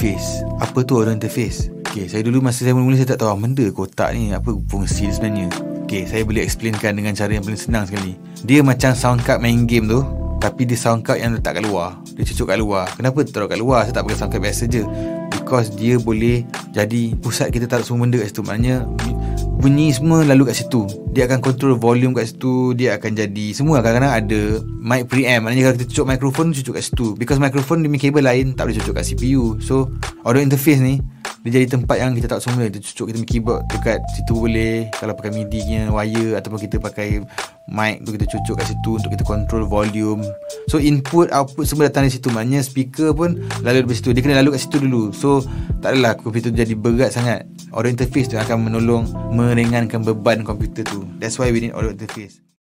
interface Apa tu audio interface Okay, saya dulu masa saya mula-mula saya tak tahu benda kotak ni apa fungsi sebenarnya. Okay, saya boleh explainkan dengan cara yang paling senang sekali. Dia macam sound card main game tu, tapi dia sound card yang letak kat luar. Dia cucuk kat luar. Kenapa taruh kat luar? Saya tak pakai sound card biasa je. Because dia boleh jadi pusat kita taruh semua benda kat situ. Maknanya bunyi semua lalu kat situ. Dia akan control volume kat situ dia akan jadi semua. Kadang-kadang ada mic preamp. Maknanya kalau kita cucuk mikrofon cucuk kat situ. Because mikrofon punya kabel lain tak boleh cucuk kat CPU so audio interface ni dia jadi tempat yang kita tak semua kita cucuk kita punya keyboard dekat situ boleh. Kalau pakai MIDI nya wire ataupun kita pakai mic tu kita cucuk kat situ untuk kita control volume so input output semua datang dari situ. Maknanya speaker pun lalu dari situ. Dia kena lalu kat situ dulu. So tak adalah komputer jadi berat sangat. Audio interface tu akan menolong meringankan beban komputer tu. That's why we need audio interface